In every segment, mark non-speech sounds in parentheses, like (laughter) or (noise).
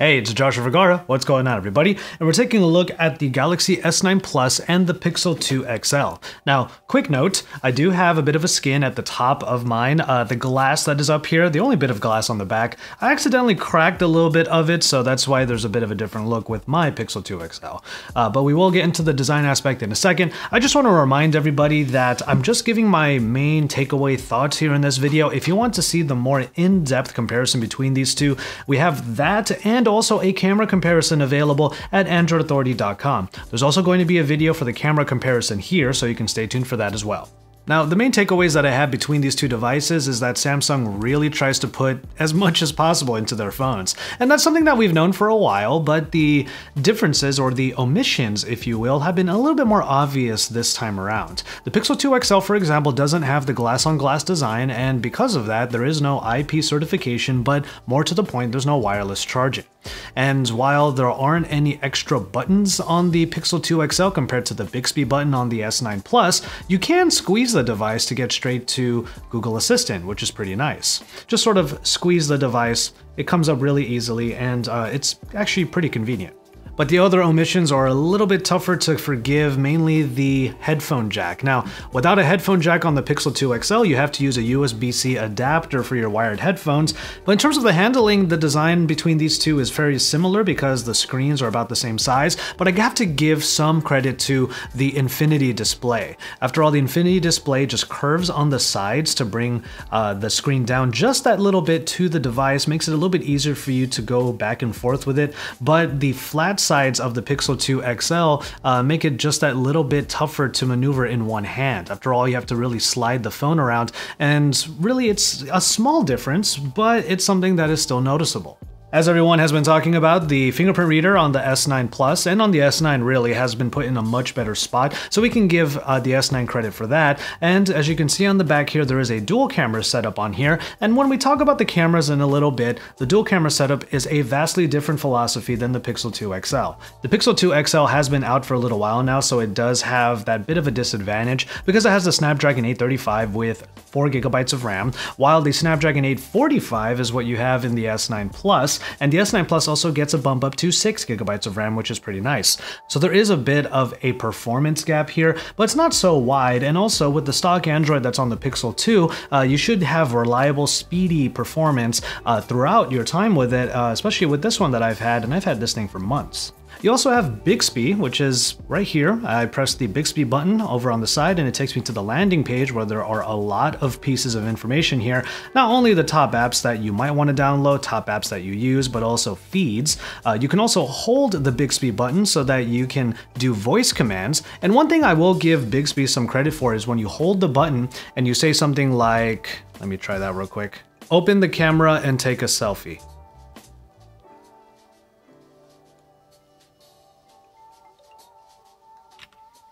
Hey, it's Joshua Vergara. What's going on, everybody? And we're taking a look at the Galaxy S9 Plus and the Pixel 2 XL. Now, quick note, I do have a bit of a skin at the top of mine. Uh, the glass that is up here, the only bit of glass on the back, I accidentally cracked a little bit of it, so that's why there's a bit of a different look with my Pixel 2 XL. Uh, but we will get into the design aspect in a second. I just want to remind everybody that I'm just giving my main takeaway thoughts here in this video. If you want to see the more in-depth comparison between these two, we have that and also a camera comparison available at androidauthority.com. There's also going to be a video for the camera comparison here, so you can stay tuned for that as well. Now, the main takeaways that I have between these two devices is that Samsung really tries to put as much as possible into their phones. And that's something that we've known for a while, but the differences or the omissions, if you will, have been a little bit more obvious this time around. The Pixel 2 XL, for example, doesn't have the glass-on-glass -glass design, and because of that, there is no IP certification, but more to the point, there's no wireless charging. And while there aren't any extra buttons on the Pixel 2 XL compared to the Bixby button on the S9 Plus, you can squeeze the device to get straight to Google Assistant, which is pretty nice. Just sort of squeeze the device, it comes up really easily, and uh, it's actually pretty convenient. But the other omissions are a little bit tougher to forgive, mainly the headphone jack. Now, without a headphone jack on the Pixel 2 XL, you have to use a USB-C adapter for your wired headphones. But in terms of the handling, the design between these two is very similar because the screens are about the same size, but I have to give some credit to the Infinity display. After all, the Infinity display just curves on the sides to bring uh, the screen down just that little bit to the device, makes it a little bit easier for you to go back and forth with it, but the flat sides of the Pixel 2 XL uh, make it just that little bit tougher to maneuver in one hand. After all, you have to really slide the phone around, and really it's a small difference, but it's something that is still noticeable. As everyone has been talking about, the fingerprint reader on the S9 Plus and on the S9 really has been put in a much better spot, so we can give uh, the S9 credit for that. And as you can see on the back here, there is a dual camera setup on here. And when we talk about the cameras in a little bit, the dual camera setup is a vastly different philosophy than the Pixel 2 XL. The Pixel 2 XL has been out for a little while now, so it does have that bit of a disadvantage because it has the Snapdragon 835 with 4 gigabytes of RAM, while the Snapdragon 845 is what you have in the S9 Plus, and the S9 Plus also gets a bump up to 6 gigabytes of RAM, which is pretty nice. So there is a bit of a performance gap here, but it's not so wide, and also with the stock Android that's on the Pixel 2, uh, you should have reliable, speedy performance uh, throughout your time with it, uh, especially with this one that I've had, and I've had this thing for months. You also have Bixby, which is right here. I press the Bixby button over on the side and it takes me to the landing page where there are a lot of pieces of information here. Not only the top apps that you might want to download, top apps that you use, but also feeds. Uh, you can also hold the Bixby button so that you can do voice commands. And one thing I will give Bixby some credit for is when you hold the button and you say something like, let me try that real quick. Open the camera and take a selfie.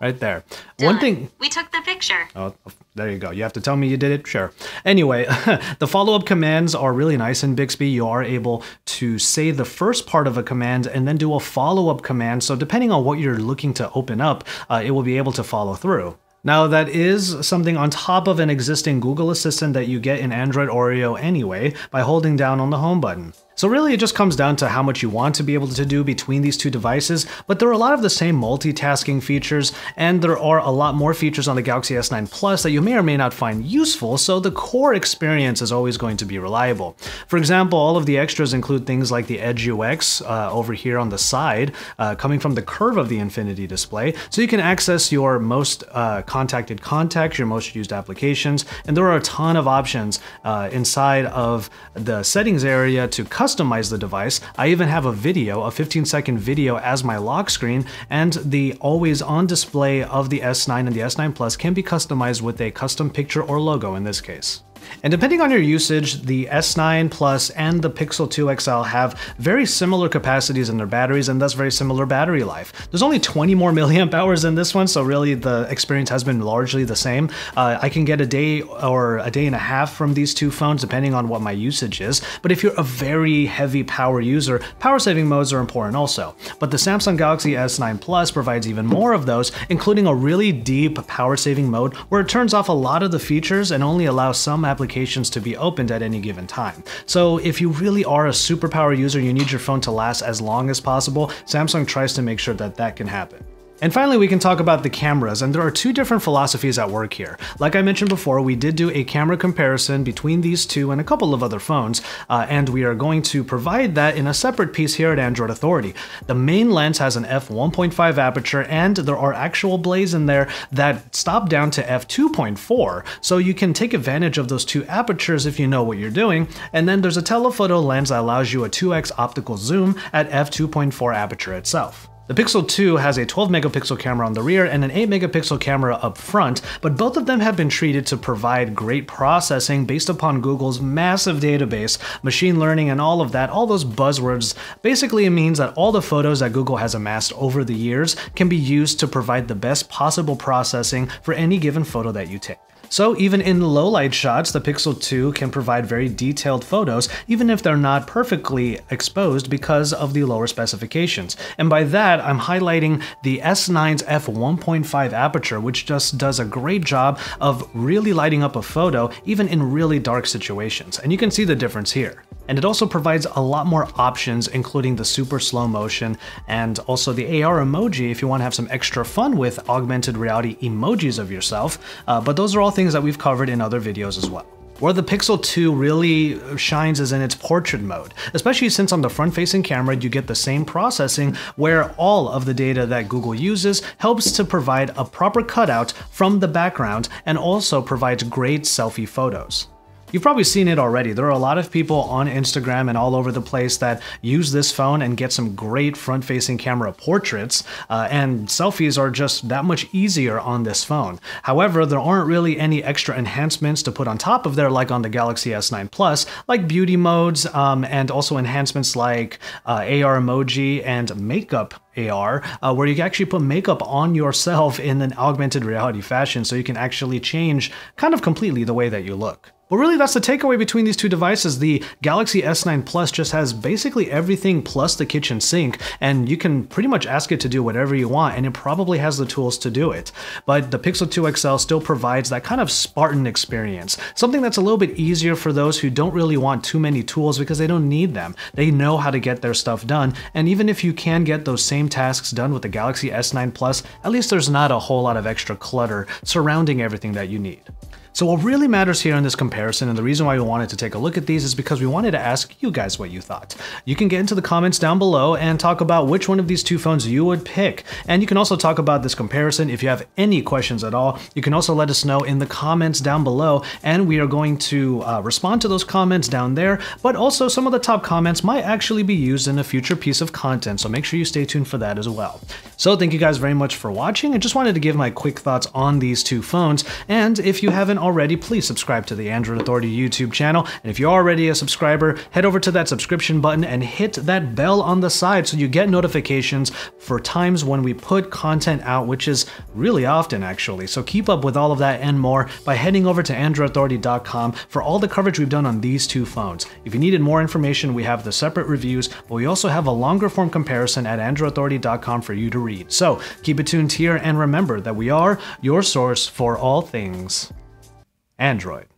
Right there. Done. One thing. We took the picture. Oh, there you go. You have to tell me you did it? Sure. Anyway, (laughs) the follow-up commands are really nice in Bixby. You are able to say the first part of a command and then do a follow-up command. So depending on what you're looking to open up, uh, it will be able to follow through. Now that is something on top of an existing Google Assistant that you get in Android Oreo anyway by holding down on the home button. So really it just comes down to how much you want to be able to do between these two devices, but there are a lot of the same multitasking features, and there are a lot more features on the Galaxy S9 Plus that you may or may not find useful, so the core experience is always going to be reliable. For example, all of the extras include things like the Edge UX uh, over here on the side, uh, coming from the curve of the Infinity display, so you can access your most uh, contacted contacts, your most used applications, and there are a ton of options uh, inside of the settings area to customize customize the device. I even have a video, a 15 second video as my lock screen, and the always on display of the S9 and the S9 Plus can be customized with a custom picture or logo in this case. And depending on your usage, the S9 Plus and the Pixel 2 XL have very similar capacities in their batteries and thus very similar battery life. There's only 20 more milliamp hours in this one, so really the experience has been largely the same. Uh, I can get a day or a day and a half from these two phones depending on what my usage is, but if you're a very heavy power user, power saving modes are important also. But the Samsung Galaxy S9 Plus provides even more of those, including a really deep power saving mode where it turns off a lot of the features and only allows some applications to be opened at any given time. So if you really are a superpower user, you need your phone to last as long as possible, Samsung tries to make sure that that can happen. And finally, we can talk about the cameras, and there are two different philosophies at work here. Like I mentioned before, we did do a camera comparison between these two and a couple of other phones, uh, and we are going to provide that in a separate piece here at Android Authority. The main lens has an f1.5 aperture, and there are actual blades in there that stop down to f2.4, so you can take advantage of those two apertures if you know what you're doing. And then there's a telephoto lens that allows you a 2x optical zoom at f2.4 aperture itself. The Pixel 2 has a 12 megapixel camera on the rear and an 8 megapixel camera up front, but both of them have been treated to provide great processing based upon Google's massive database, machine learning and all of that, all those buzzwords. Basically it means that all the photos that Google has amassed over the years can be used to provide the best possible processing for any given photo that you take. So even in low light shots, the Pixel 2 can provide very detailed photos, even if they're not perfectly exposed because of the lower specifications. And by that, I'm highlighting the S9's f1.5 aperture, which just does a great job of really lighting up a photo, even in really dark situations. And you can see the difference here. And it also provides a lot more options, including the super slow motion and also the AR emoji if you want to have some extra fun with augmented reality emojis of yourself. Uh, but those are all things that we've covered in other videos as well. Where the Pixel 2 really shines is in its portrait mode, especially since on the front-facing camera you get the same processing where all of the data that Google uses helps to provide a proper cutout from the background and also provides great selfie photos. You've probably seen it already. There are a lot of people on Instagram and all over the place that use this phone and get some great front-facing camera portraits, uh, and selfies are just that much easier on this phone. However, there aren't really any extra enhancements to put on top of there like on the Galaxy S9 Plus, like beauty modes, um, and also enhancements like uh, AR emoji and makeup AR, uh, where you can actually put makeup on yourself in an augmented reality fashion so you can actually change kind of completely the way that you look. But really that's the takeaway between these two devices. The Galaxy S9 Plus just has basically everything plus the kitchen sink, and you can pretty much ask it to do whatever you want, and it probably has the tools to do it. But the Pixel 2 XL still provides that kind of Spartan experience, something that's a little bit easier for those who don't really want too many tools because they don't need them. They know how to get their stuff done, and even if you can get those same tasks done with the Galaxy S9 Plus, at least there's not a whole lot of extra clutter surrounding everything that you need. So what really matters here in this comparison, and the reason why we wanted to take a look at these is because we wanted to ask you guys what you thought. You can get into the comments down below and talk about which one of these two phones you would pick. And you can also talk about this comparison if you have any questions at all. You can also let us know in the comments down below, and we are going to uh, respond to those comments down there, but also some of the top comments might actually be used in a future piece of content, so make sure you stay tuned for that as well. So thank you guys very much for watching. I just wanted to give my quick thoughts on these two phones, and if you haven't already, please subscribe to the Android Authority YouTube channel. And if you're already a subscriber, head over to that subscription button and hit that bell on the side so you get notifications for times when we put content out, which is really often actually. So keep up with all of that and more by heading over to AndroidAuthority.com for all the coverage we've done on these two phones. If you needed more information, we have the separate reviews, but we also have a longer form comparison at AndroidAuthority.com for you to read. So keep it tuned here and remember that we are your source for all things Android.